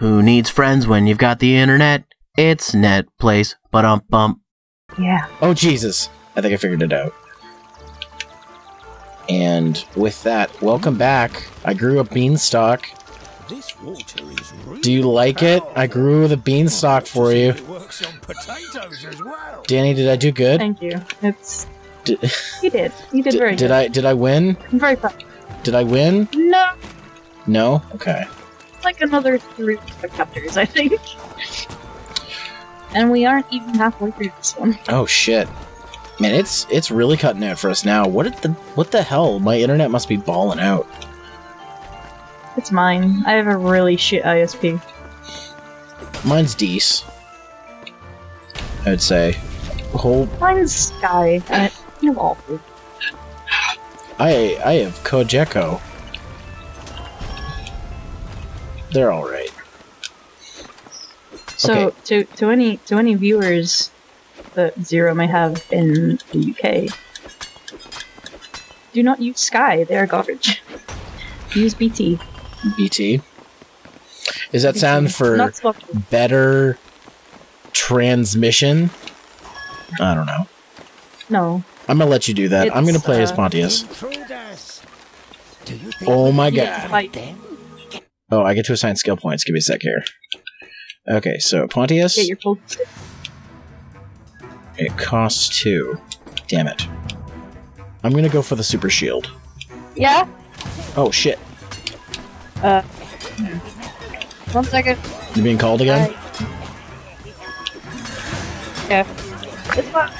Who needs friends when you've got the internet? It's Net Plays, but um bump. Yeah. Oh Jesus! I think I figured it out. And with that, welcome back. I grew a beanstalk. This water is really Do you like it? I grew the beanstalk for you. It works on potatoes as well. Danny, did I do good? Thank you. It's Did, you did. You did, very did, did. I did I win? I'm very proud. Did I win? No, No? Okay. It's like another three chapters, I think. And we aren't even halfway through this one. Oh shit. Man, it's it's really cutting out for us now. What did the what the hell? My internet must be balling out. It's mine. I have a really shit ISP. Mine's Deece. I'd say. Whole Mine's Sky, it's kind of awful. I I have Cogeco. They're all right. So Okay. to to any to any viewers that Zero may have in the UK, do not use Sky. They are garbage. Use BT. BT. Is that sound for better transmission? I don't know. No. I'm gonna let you do that. I'm gonna It's, play as uh, Pontius. Do you think Oh my You get to god. Oh, I get to assign skill points. Give me a sec here. Okay, so Pontius. Get your focus. It costs two. Damn it. I'm gonna go for the super shield. Yeah. Oh shit. Uh. One second. You being called again? Yeah. It's fine.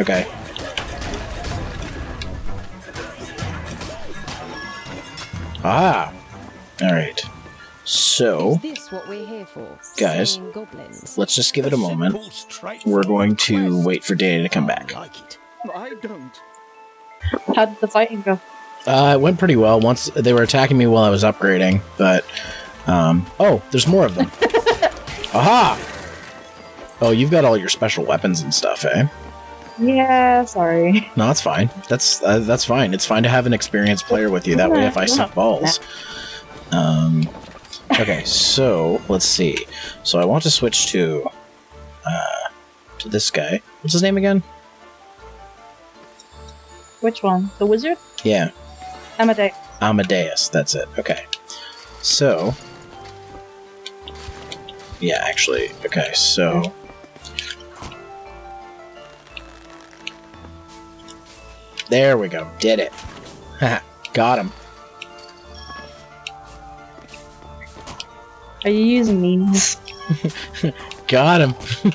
Okay. Ah. Alright. So, this what we're here for? Guys. Let's just give it a moment. We're going to wait for Danny to come back. I like it. I don't. How did the fighting go? Uh, it went pretty well. Once they were attacking me while I was upgrading, but um, oh, there's more of them. Aha! Oh, you've got all your special weapons and stuff, eh? Yeah. Sorry. No, that's fine. That's uh, that's fine. It's fine to have an experienced player with you. That way, if I suck balls. Okay, so let's see. So I want to switch to uh to this guy. What's his name again? Which one? The wizard? Yeah, Amadeus. Amadeus. That's it. Okay. So. Yeah, actually. Okay, so. There we go. Did it. Got him. Are you using memes? Got him.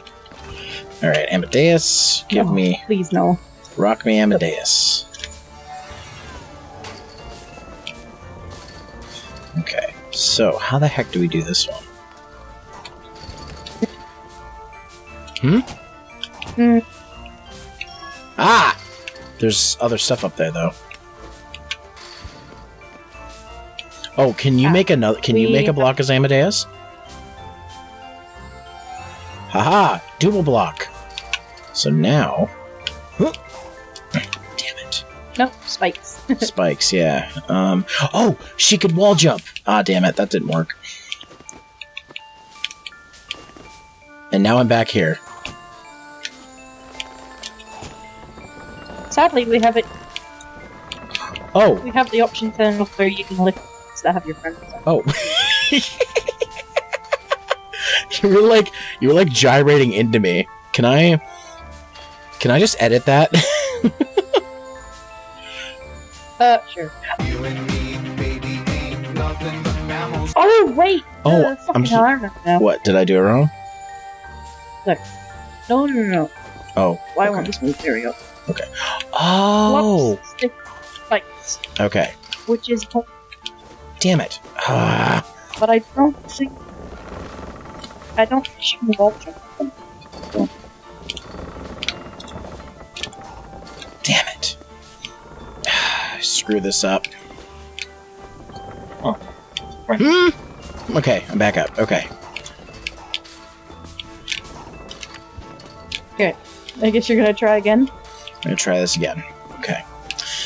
All right, Amadeus, give No, me, Please no. rock me, Amadeus. Okay, so how the heck do we do this one? Hmm. Hmm. Ah, there's other stuff up there though. Oh, can you Ah, make another? Can you make a block as Amadeus? Haha, double block. So now, damn it, No spikes. spikes. Yeah. Um. Oh, she could wall jump. Ah, damn it, that didn't work. And now I'm back here. Sadly, we have it. Oh, We have the option turned off where you can lift that have your friends. Oh. you were like you were like gyrating into me. Can I Can I just edit that? Uh, sure. Oh wait. Oh, uh, I'm hell, I remember now. what? Did I do it wrong? No, no, no, no. Oh. Why okay. won't this move? There we go. Oh. Blocks, stick, spikes, Okay. which is, Damn it. Ah. but I don't think. I don't think she can wall jump. Damn it. Screw this up. Oh. Hmm. Okay, I'm back up. Okay. I guess you're gonna try again. I'm gonna try this again. Okay.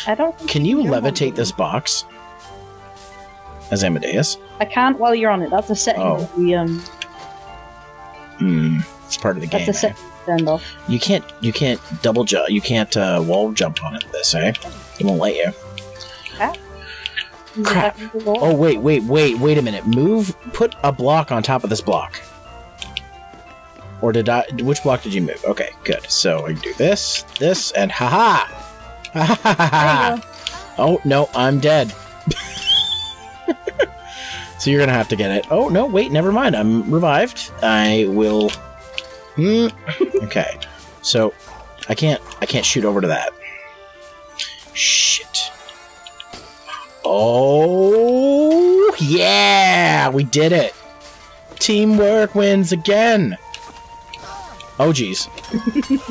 I don't. Think Can you levitate this box? As Amadeus? I can't while you're on it. That's a setting. Oh. that We um. Hmm. It's part of the That's game. a set. Turned off. You can't. You can't double jump. You can't uh, wall jump on it. This, eh? It won't let you. Is it Crap. back into the wall? Oh wait, wait, wait, wait a minute. Move. Put a block on top of this block. Or did I? Which block did you move? Okay, good. So I do this, this, and haha. Ha ha ha There ha. Oh no, I'm dead. So you're gonna have to get it. Oh no, wait, never mind. I'm revived. I will. Hmm. okay. So I can't. I can't shoot over to that. Shit. Oh yeah, we did it. Teamwork wins again. Oh geez.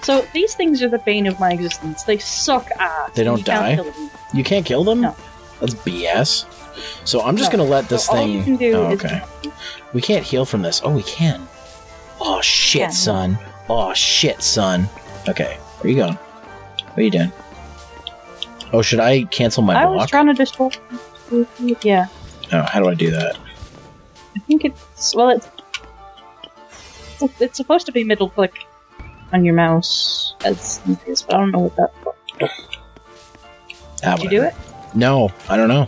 So these things are the bane of my existence. They suck ass. They don't You can't die? them. You can't kill them? No. That's BS. So I'm just No. gonna let this So thing. you can do oh, is- okay. We can't heal from this. Oh, we can. Oh shit, Yeah. son. Oh shit, son. Okay, where you going? What are you doing? Oh, should I cancel my I was trying to destroy. Yeah, Oh, how do I do that? I think it's well. It's it's supposed to be middle click on your mouse as is, but I don't know what that. Ah, Did you do it? No, I don't know.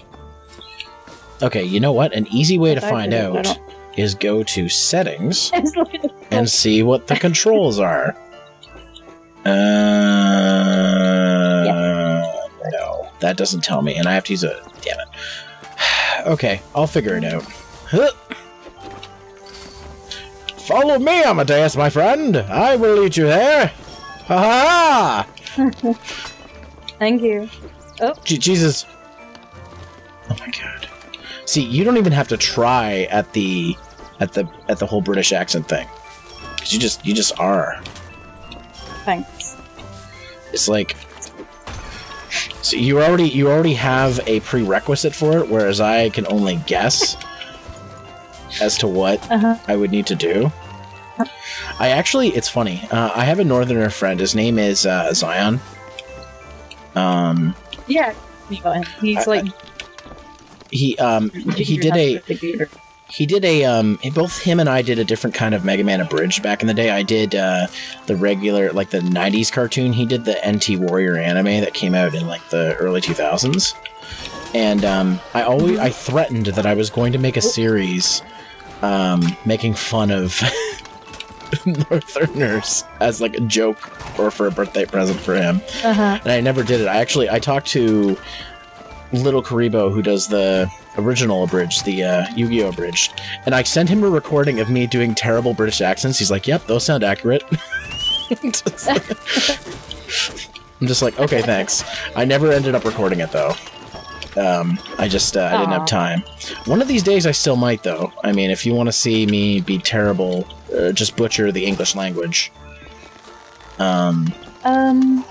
Okay, you know what? An easy way to find did it, I out is go to settings It's looking at- and see what the controls are. Uh, no, that doesn't tell me, and I have to use a. Damn it. Okay, I'll figure it out. Huh. Follow me, Amadeus, my friend. I will lead you there. Ha ha! Thank you. Je- Jesus. See, you don't even have to try at the at the at the whole British accent thing. 'Cause you just you just are. Thanks. It's like so you already you already have a prerequisite for it, whereas I can only guess as to what Uh huh. I would need to do. I actually, it's funny. Uh, I have a northerner friend. His name is uh, Zion. Um, Yeah. you got him. He's I- like. He um he did a he did a um both him and I did a different kind of Mega Man abridged back in the day. I did uh the regular like the 90s cartoon. He did the NT Warrior anime that came out in like the early 2000s. And um I always I threatened that I was going to make a series um making fun of Northerners as like a joke or for a birthday present for him Uh huh. and I never did it. I actually I talked to LittleKuriboh who does the original abridged, the uh, Yu-Gi-Oh abridged, and I sent him a recording of me doing terrible British accents. He's like, "Yep, those sound accurate." Just like- I'm just like, okay, thanks. I never ended up recording it though. Um, I just uh, I didn't have time. One of these days, I still might though. I mean, if you want to see me be terrible, uh, just butcher the English language. Um, Um.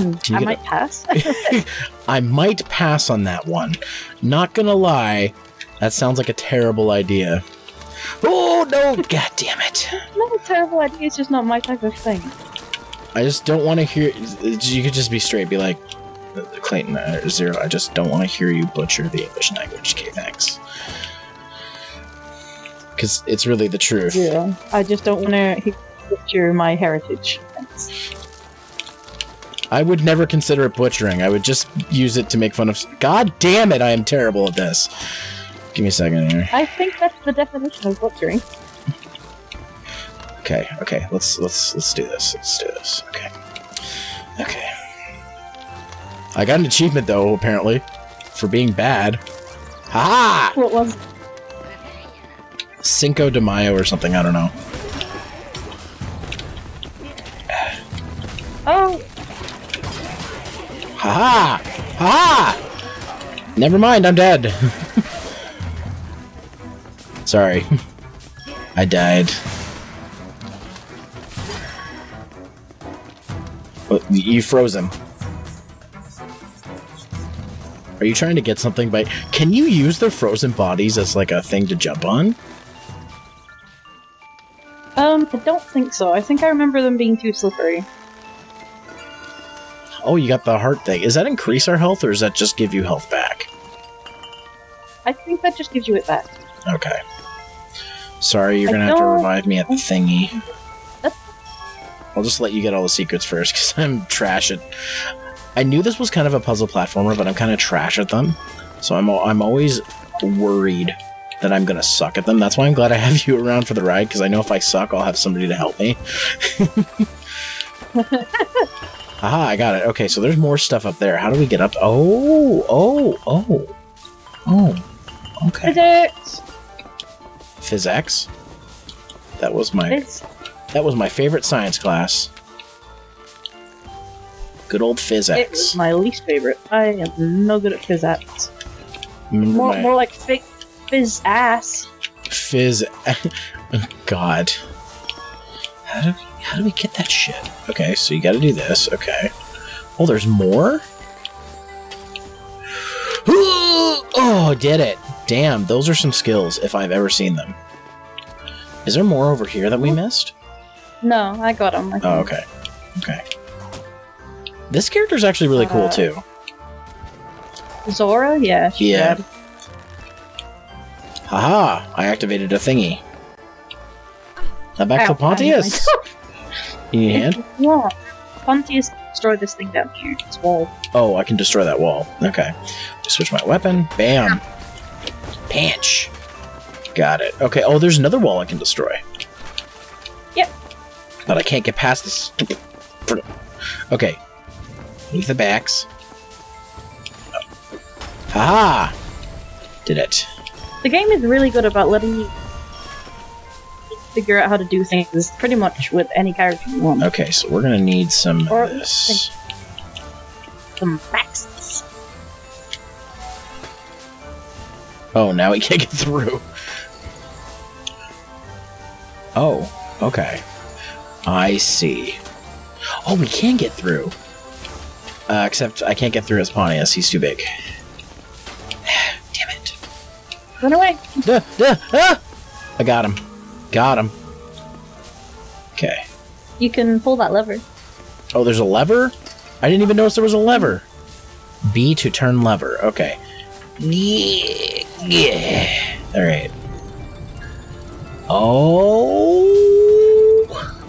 You I might pass. I might pass on that one. Not gonna lie, that sounds like a terrible idea. Oh no! God damn it! not a terrible idea. It's just not my type of thing. I just don't want to hear. You could just be straight, be like, Clayton uh, Zero. I just don't want to hear you butcher the English language. Okay, thanks. Because it's really the truth. Zero. I just don't want to butcher my heritage. Thanks. I would never consider it butchering. I would just use it to make fun of. God damn it! I am terrible at this. Give me a second here. I think that's the definition of butchering. Okay, okay, let's let's let's do this. Let's do this. Okay. Okay. I got an achievement though, apparently, for being bad. Ha What was? Cinco de Mayo or something, I don't know. Oh, Ha ha! Ha ha! Never mind, I'm dead. Sorry. I died. You froze him. Are you trying to get something by. Can you use their frozen bodies as like a thing to jump on? um, I don't think so. I think I remember them being too slippery. Oh, you got the heart thing. Is that increase our health or does that just give you health back? I think that just gives you it back. Okay. Sorry, you're I gonna have to revive me at the thingy. I'll just let you get all the secrets first, because I'm trash at. I knew this was kind of a puzzle platformer, but I'm kind of trash at them. So I'm I'm always worried that I'm gonna suck at them. That's why I'm glad I have you around for the ride, because I know if I suck, I'll have somebody to help me. Haha, I got it. Okay, so there's more stuff up there. How do we get up? Oh, oh, oh, oh. Okay. Physics! Physics. That was my It's, that was my favorite science class. Good old physics. it was physics. my least favorite. I am no good at physics. Mm, more, my more like fake fizz ass. phys. oh, God. How do how do we get that shit? Okay, so you got to do this. Okay. Oh, there's more. oh, did it! Damn, those are some skills if I've ever seen them. Is there more over here that we missed? No, I got them. I Oh, okay. Okay. This character's actually really cool Uh, too. Zora? Yeah, Yeah. rad. Haha! I activated a thingy. Now back Ow, to Pontius. You need a hand? Yeah. Pontius destroy this thing down here. This wall. Oh, I can destroy that wall. Okay. Switch my weapon. Bam. Panch. Got it. Okay. Oh, there's another wall I can destroy. Yep. But I can't get past this Okay. Leave the backs. Haha! Did it. The game is really good about letting you figure out how to do things pretty much with any character you want. Okay, so we're gonna need some Or- this. Some facts. Oh, now we can't get through. Oh, okay. I see. Oh, we can get through. Uh, except I can't get through as Pontius. He's too big. Damn it. Run away! Duh, duh, ah! I got him. Got him. Okay. You can pull that lever. Oh, there's a lever? I didn't even notice there was a lever. B to turn lever. Okay. Yeah. yeah. All right. Oh.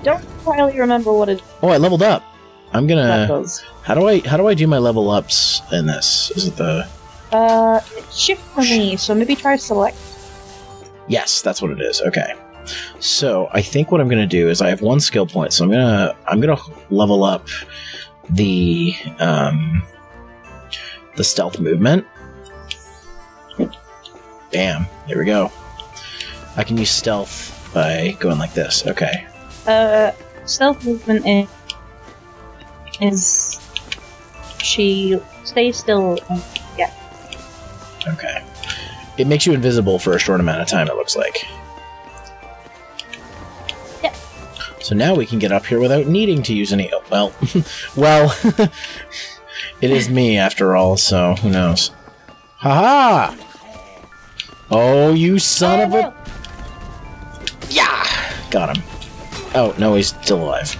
Don't entirely remember what it Oh, I leveled up. I'm gonna. How do I? How do I do my level ups in this? Is it the? Uh, shift for me, so maybe try select. Yes, that's what it is. Okay. So I think what I'm gonna do is I have one skill point, so I'm gonna I'm gonna level up the um the stealth movement. Bam! There we go. I can use stealth by going like this. Okay. Uh, stealth movement is, is she stays still. Yeah, Okay. It makes you invisible for a short amount of time. It looks like. So now we can get up here without needing to use any. Well, well, it is me after all. So who knows? Haha! Oh, you son of a! Yeah, got him. Oh no, he's still alive.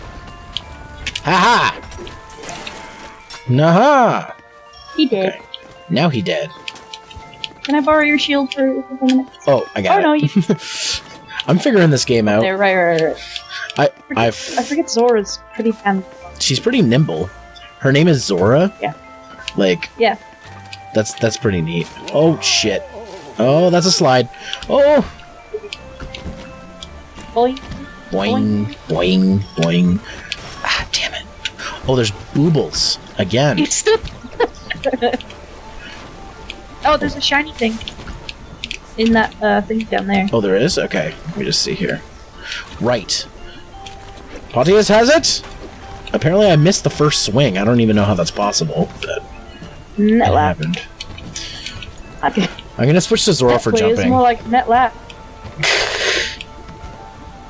Haha! Naha! he did. Okay. Now he dead. Can I borrow your shield for a couple minutes? Oh, I got Oh, it. no, you- I'm figuring this game out. Right, right, right. I, I I've, forget Zora's pretty fan. she's pretty nimble. Her name is Zora. Yeah. Like, Yeah. that's that's pretty neat. Oh shit. Oh, that's a slide. Oh, Boy, boing, boing, boing. Ah, damn it. Oh, there's boobles again. oh, there's a shiny thing in that uh, thing down there. Oh, there is. Okay, let me just see here. Right. Pontius has it. Apparently, I missed the first swing. I don't even know how that's possible, but Net lap. happened. Okay. I'm gonna switch to Zora for Actually, It's jumping. more like net lap.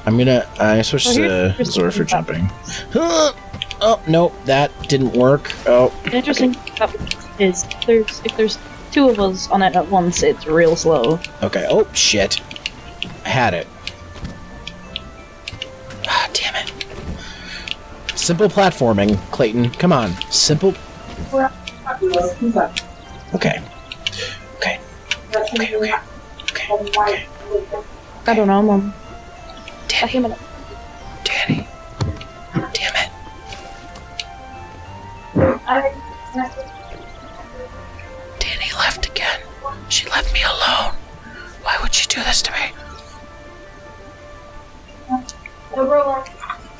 I'm gonna I switched Oh, to Zora for top. jumping. Oh no, that didn't work. Oh, interesting thing is there's if there's two of us on it at once, it's real slow. okay. Oh shit, I had it. Ah, damn it. Simple platforming, Clayton. Come on, simple. Okay. Okay. Okay, okay. Okay, okay. I don't know, Mom. Danny, Danny. Damn it. Danny She left me alone. Why would she do this to me?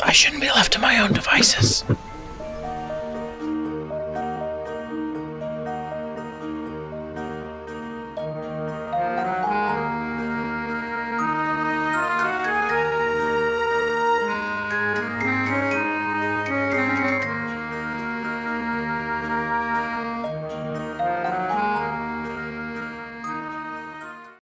I shouldn't be left to my own devices.